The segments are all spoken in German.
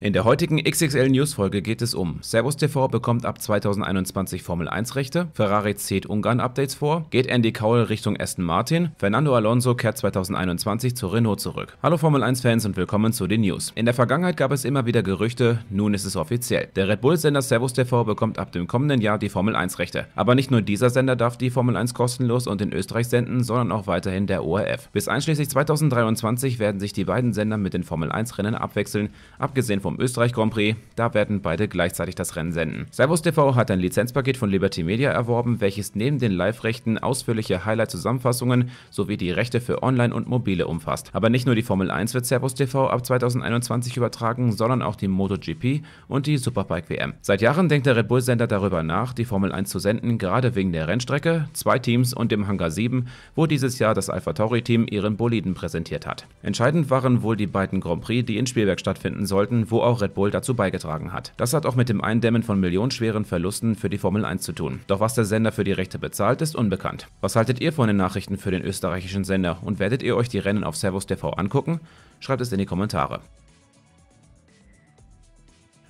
In der heutigen XXL News Folge geht es um Servus TV bekommt ab 2021 Formel 1 Rechte, Ferrari zieht Ungarn Updates vor, geht Andy Cowell Richtung Aston Martin, Fernando Alonso kehrt 2021 zu Renault zurück. Hallo Formel 1 Fans und willkommen zu den News. In der Vergangenheit gab es immer wieder Gerüchte, nun ist es offiziell. Der Red Bull Sender Servus TV bekommt ab dem kommenden Jahr die Formel 1 Rechte. Aber nicht nur dieser Sender darf die Formel 1 kostenlos und in Österreich senden, sondern auch weiterhin der ORF. Bis einschließlich 2023 werden sich die beiden Sender mit den Formel 1 Rennen abwechseln, abgesehen von vom Österreich Grand Prix, da werden beide gleichzeitig das Rennen senden. Servus TV hat ein Lizenzpaket von Liberty Media erworben, welches neben den Live-Rechten ausführliche Highlight-Zusammenfassungen sowie die Rechte für Online und Mobile umfasst. Aber nicht nur die Formel 1 wird Servus TV ab 2021 übertragen, sondern auch die MotoGP und die Superbike WM. Seit Jahren denkt der Red Bull Sender darüber nach, die Formel 1 zu senden, gerade wegen der Rennstrecke, zwei Teams und dem Hangar 7, wo dieses Jahr das Alpha Tauri Team ihren Boliden präsentiert hat. Entscheidend waren wohl die beiden Grand Prix, die in Spielberg stattfinden sollten, wo auch Red Bull dazu beigetragen hat. Das hat auch mit dem Eindämmen von millionenschweren Verlusten für die Formel 1 zu tun. Doch was der Sender für die Rechte bezahlt, ist unbekannt. Was haltet ihr von den Nachrichten für den österreichischen Sender und werdet ihr euch die Rennen auf Servus TV angucken? Schreibt es in die Kommentare.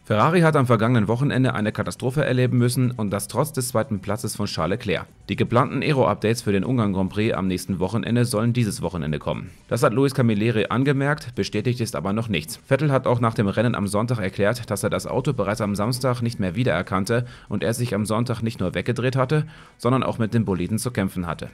Ferrari hat am vergangenen Wochenende eine Katastrophe erleben müssen und das trotz des zweiten Platzes von Charles Leclerc. Die geplanten Aero-Updates für den Ungarn Grand Prix am nächsten Wochenende sollen dieses Wochenende kommen. Das hat Luis Camilleri angemerkt, bestätigt ist aber noch nichts. Vettel hat auch nach dem Rennen am Sonntag erklärt, dass er das Auto bereits am Samstag nicht mehr wiedererkannte und er sich am Sonntag nicht nur weggedreht hatte, sondern auch mit den Boliden zu kämpfen hatte.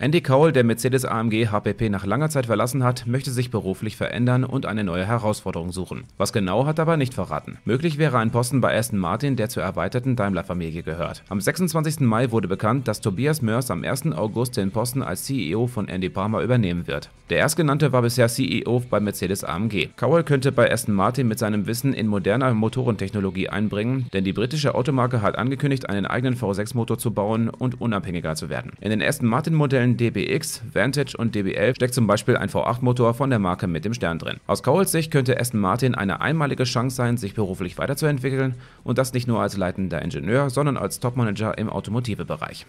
Andy Cowell, der Mercedes AMG HPP nach langer Zeit verlassen hat, möchte sich beruflich verändern und eine neue Herausforderung suchen. Was genau hat er aber nicht verraten. Möglich wäre ein Posten bei Aston Martin, der zur erweiterten Daimler-Familie gehört. Am 26. Mai wurde bekannt, dass Tobias Mörs am 1. August den Posten als CEO von Andy Palmer übernehmen wird. Der Erstgenannte war bisher CEO bei Mercedes AMG. Cowell könnte bei Aston Martin mit seinem Wissen in moderner Motorentechnologie einbringen, denn die britische Automarke hat angekündigt, einen eigenen V6-Motor zu bauen und unabhängiger zu werden. In den Aston Martin-Modellen Modellen DBX, Vantage und DB11 steckt zum Beispiel ein V8-Motor von der Marke mit dem Stern drin. Aus Cowles Sicht könnte Aston Martin eine einmalige Chance sein, sich beruflich weiterzuentwickeln und das nicht nur als leitender Ingenieur, sondern als Topmanager im Automotive-Bereich.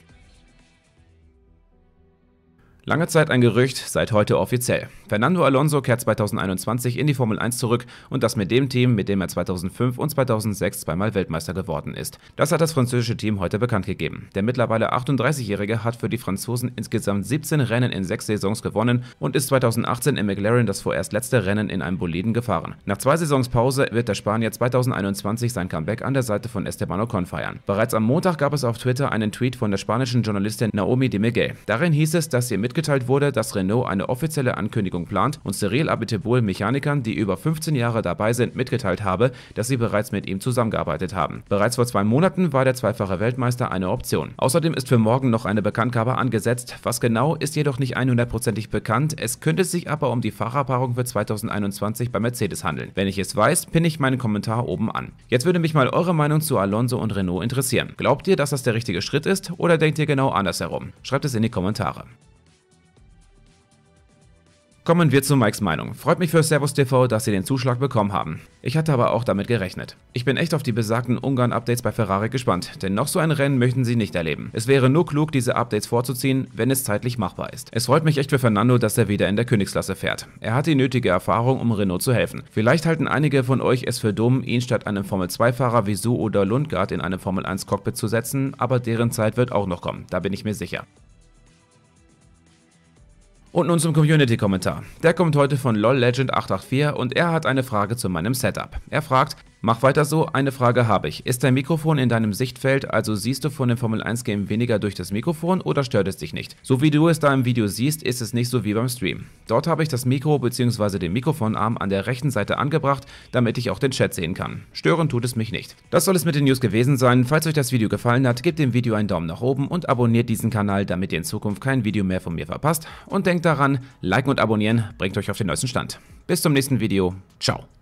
Lange Zeit ein Gerücht, seit heute offiziell. Fernando Alonso kehrt 2021 in die Formel 1 zurück und das mit dem Team, mit dem er 2005 und 2006 zweimal Weltmeister geworden ist. Das hat das französische Team heute bekannt gegeben. Der mittlerweile 38-Jährige hat für die Franzosen insgesamt 17 Rennen in sechs Saisons gewonnen und ist 2018 im McLaren das vorerst letzte Rennen in einem Boliden gefahren. Nach zwei Saisons Pause wird der Spanier 2021 sein Comeback an der Seite von Esteban Ocon feiern. Bereits am Montag gab es auf Twitter einen Tweet von der spanischen Journalistin Naomi de Miguel. Darin hieß es, dass sie mitgeteilt mitgeteilt wurde, dass Renault eine offizielle Ankündigung plant und Cyril Abiteboul Mechanikern, die über 15 Jahre dabei sind, mitgeteilt habe, dass sie bereits mit ihm zusammengearbeitet haben. Bereits vor zwei Monaten war der zweifache Weltmeister eine Option. Außerdem ist für morgen noch eine Bekanntgabe angesetzt. Was genau, ist jedoch nicht 100%ig bekannt. Es könnte sich aber um die Fahrerpaarung für 2021 bei Mercedes handeln. Wenn ich es weiß, pinne ich meinen Kommentar oben an. Jetzt würde mich mal eure Meinung zu Alonso und Renault interessieren. Glaubt ihr, dass das der richtige Schritt ist oder denkt ihr genau andersherum? Schreibt es in die Kommentare. Kommen wir zu Mikes Meinung. Freut mich für Servus TV, dass sie den Zuschlag bekommen haben. Ich hatte aber auch damit gerechnet. Ich bin echt auf die besagten Ungarn-Updates bei Ferrari gespannt, denn noch so ein Rennen möchten sie nicht erleben. Es wäre nur klug, diese Updates vorzuziehen, wenn es zeitlich machbar ist. Es freut mich echt für Fernando, dass er wieder in der Königsklasse fährt. Er hat die nötige Erfahrung, um Renault zu helfen. Vielleicht halten einige von euch es für dumm, ihn statt einem Formel-2-Fahrer wie Su oder Lundgaard in einem Formel-1-Cockpit zu setzen, aber deren Zeit wird auch noch kommen, da bin ich mir sicher. Und nun zum Community-Kommentar. Der kommt heute von LOLLegend884 und er hat eine Frage zu meinem Setup. Er fragt, Mach weiter so, eine Frage habe ich. Ist dein Mikrofon in deinem Sichtfeld, also siehst du von dem Formel 1 Game weniger durch das Mikrofon oder stört es dich nicht? So wie du es da im Video siehst, ist es nicht so wie beim Stream. Dort habe ich das Mikro bzw. den Mikrofonarm an der rechten Seite angebracht, damit ich auch den Chat sehen kann. Stören tut es mich nicht. Das soll es mit den News gewesen sein. Falls euch das Video gefallen hat, gebt dem Video einen Daumen nach oben und abonniert diesen Kanal, damit ihr in Zukunft kein Video mehr von mir verpasst. Und denkt daran, liken und abonnieren bringt euch auf den neuesten Stand. Bis zum nächsten Video. Ciao.